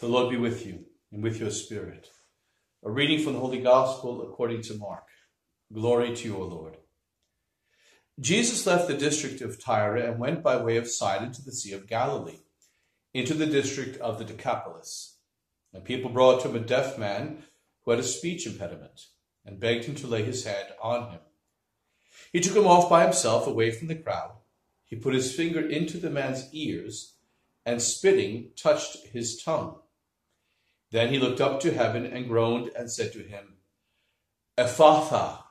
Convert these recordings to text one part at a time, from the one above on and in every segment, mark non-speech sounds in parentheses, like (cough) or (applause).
The Lord be with you and with your spirit. A reading from the Holy Gospel according to Mark. Glory to you, O Lord. Jesus left the district of Tyre and went by way of Sidon to the Sea of Galilee, into the district of the Decapolis. And people brought to him a deaf man who had a speech impediment, and begged him to lay his hand on him. He took him off by himself away from the crowd. He put his finger into the man's ears, and spitting, touched his tongue. Then he looked up to heaven and groaned and said to him, Ephphatha,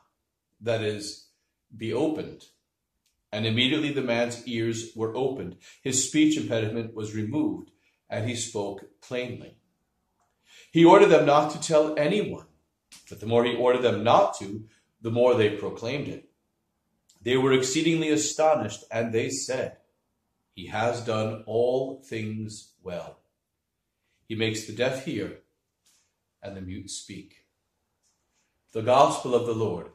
that is, be opened. And immediately the man's ears were opened, his speech impediment was removed, and he spoke plainly. He ordered them not to tell anyone, but the more he ordered them not to, the more they proclaimed it. They were exceedingly astonished, and they said, He has done all things well. He makes the deaf hear and the mute speak. The Gospel of the Lord.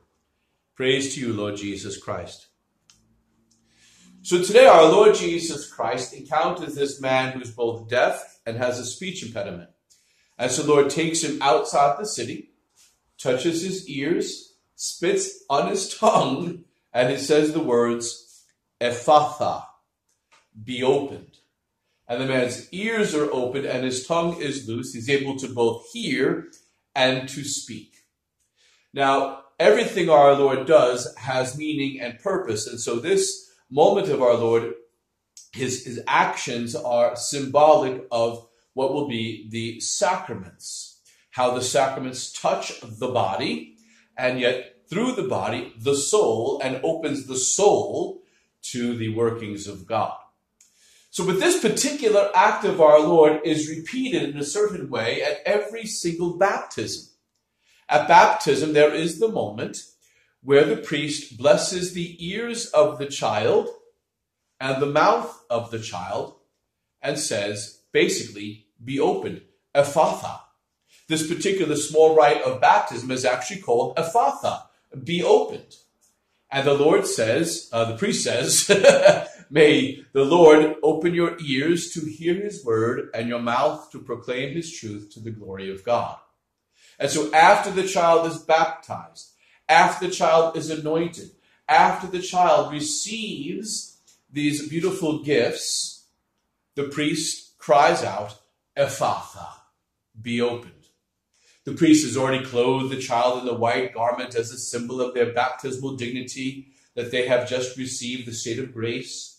Praise to you, Lord Jesus Christ. So today our Lord Jesus Christ encounters this man who's both deaf and has a speech impediment. And so the Lord takes him outside the city, touches his ears, spits on his (laughs) tongue, and he says the words, Ephphatha, be opened. And the man's ears are open and his tongue is loose. He's able to both hear and to speak. Now, everything our Lord does has meaning and purpose. And so this moment of our Lord, his, his actions are symbolic of what will be the sacraments. How the sacraments touch the body and yet through the body, the soul, and opens the soul to the workings of God. So, but this particular act of our Lord is repeated in a certain way at every single baptism. At baptism, there is the moment where the priest blesses the ears of the child and the mouth of the child and says, basically, be opened, Ephphatha. This particular small rite of baptism is actually called Ephphatha, be opened. And the Lord says, uh, the priest says, (laughs) May the Lord open your ears to hear his word and your mouth to proclaim his truth to the glory of God. And so after the child is baptized, after the child is anointed, after the child receives these beautiful gifts, the priest cries out, Ephphatha, be opened. The priest has already clothed the child in the white garment as a symbol of their baptismal dignity, that they have just received the state of grace.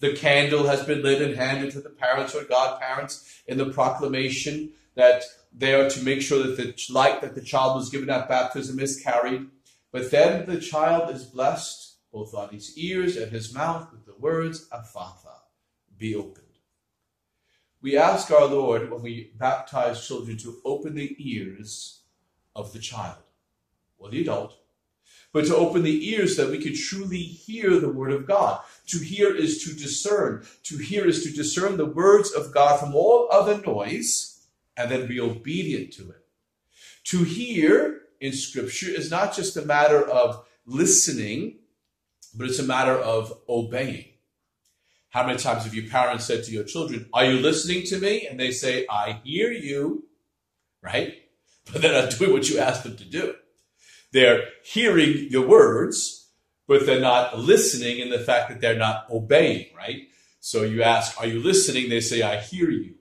The candle has been lit and handed to the parents or godparents in the proclamation that they are to make sure that the light that the child was given at baptism is carried. But then the child is blessed both on his ears and his mouth with the words, Ephphatha, be opened. We ask our Lord when we baptize children to open the ears of the child or the adult, but to open the ears that we could truly hear the word of God. To hear is to discern. To hear is to discern the words of God from all other noise and then be obedient to it. To hear in scripture is not just a matter of listening, but it's a matter of obeying. How many times have your parents said to your children, Are you listening to me? And they say, I hear you, right? (laughs) But they're not doing what you asked them to do. They're hearing your words, but they're not listening in the fact that they're not obeying, right? So you ask, Are you listening? They say, I hear you.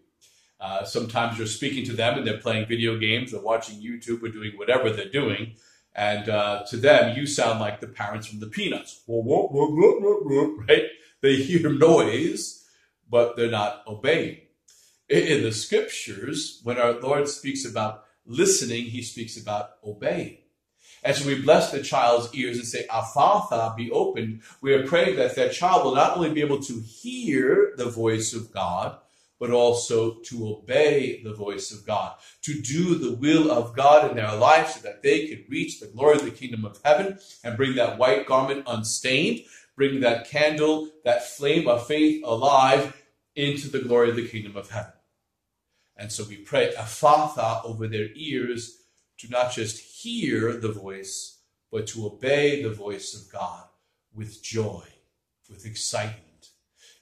Uh, sometimes you're speaking to them and they're playing video games or watching YouTube or doing whatever they're doing. And uh, to them, you sound like the parents from the Peanuts, (laughs) right? They hear noise, but they're not obeying. In the scriptures, when our Lord speaks about listening, he speaks about obeying. So we bless the child's ears and say, Ephphatha, be opened. We are praying that that child will not only be able to hear the voice of God, but also to obey the voice of God, to do the will of God in their life so that they can reach the glory of the kingdom of heaven and bring that white garment unstained, bring that candle, that flame of faith alive into the glory of the kingdom of heaven. And so we pray Ephphatha over their ears to not just hear the voice, but to obey the voice of God with joy, with excitement,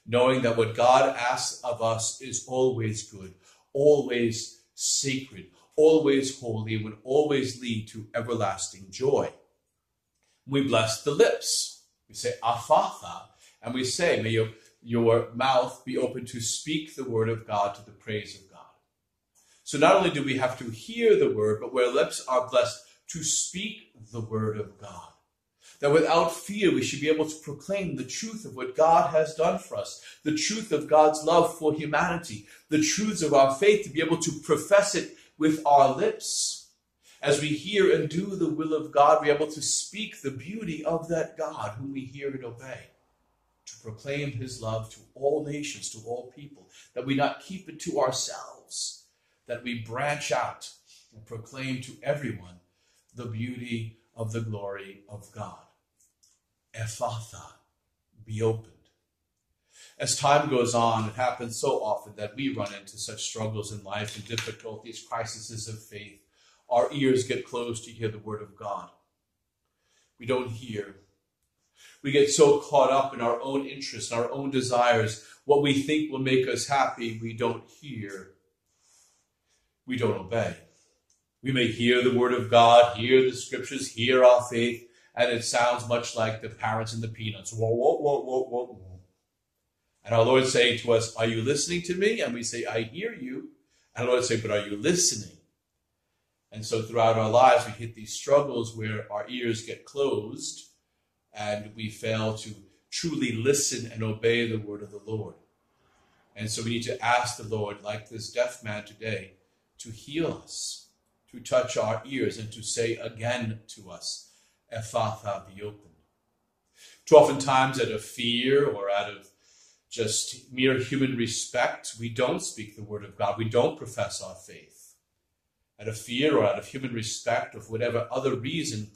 knowing that what God asks of us is always good, always sacred, always holy, and would always lead to everlasting joy. We bless the lips. We say, Ephphatha, and we say, May your, your mouth be open to speak the word of God to the praise of God. So not only do we have to hear the word, but where lips are blessed to speak the word of God. That without fear we should be able to proclaim the truth of what God has done for us, the truth of God's love for humanity, the truths of our faith, to be able to profess it with our lips. As we hear and do the will of God, we're able to speak the beauty of that God whom we hear and obey, to proclaim his love to all nations, to all people, that we not keep it to ourselves, that we branch out and proclaim to everyone the beauty of the glory of God. Ephphatha, be opened. As time goes on, it happens so often that we run into such struggles in life and difficulties, crises of faith, our ears get closed to hear the word of God. We don't hear. We get so caught up in our own interests, our own desires, what we think will make us happy, we don't hear. We don't obey. We may hear the word of God, hear the scriptures, hear our faith, and it sounds much like the parents and the peanuts. Whoa, whoa, whoa, whoa, whoa. And our Lord saying to us, Are you listening to me? And we say, I hear you. And our Lord say, But are you listening? And so throughout our lives, we hit these struggles where our ears get closed and we fail to truly listen and obey the word of the Lord. And so we need to ask the Lord, like this deaf man today, to heal us, to touch our ears, and to say again to us, Ephphatha, be opened. Too often times out of fear or out of just mere human respect, we don't speak the word of God. We don't profess our faith out of fear or out of human respect or for whatever other reason,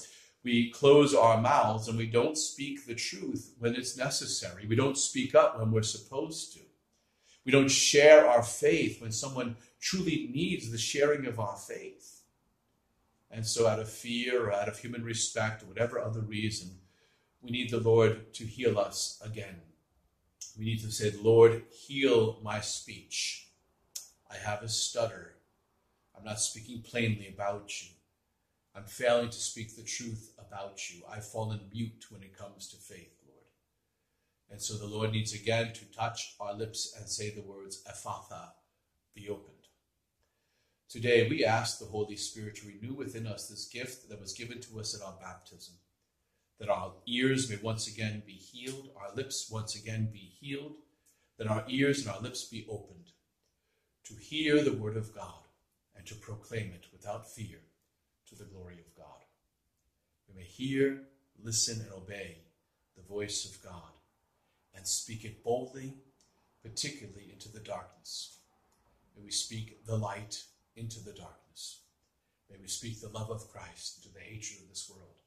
we close our mouths and we don't speak the truth when it's necessary. We don't speak up when we're supposed to. We don't share our faith when someone truly needs the sharing of our faith. And so, out of fear or out of human respect or whatever other reason, we need the Lord to heal us again. We need to say, Lord, heal my speech. I have a stutter. I'm not speaking plainly about you. I'm failing to speak the truth about you. I've fallen mute when it comes to faith. And so the Lord needs again to touch our lips and say the words, Ephphatha, be opened. Today, we ask the Holy Spirit to renew within us this gift that was given to us at our baptism, that our ears may once again be healed, our lips once again be healed, that our ears and our lips be opened to hear the word of God and to proclaim it without fear to the glory of God. We may hear, listen, and obey the voice of God and speak it boldly, particularly into the darkness. May we speak the light into the darkness. May we speak the love of Christ into the hatred of this world.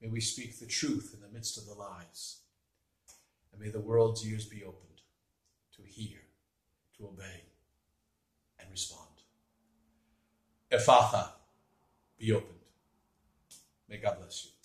May we speak the truth in the midst of the lies. And may the world's ears be opened to hear, to obey, and respond. Ephphatha, be opened. May God bless you.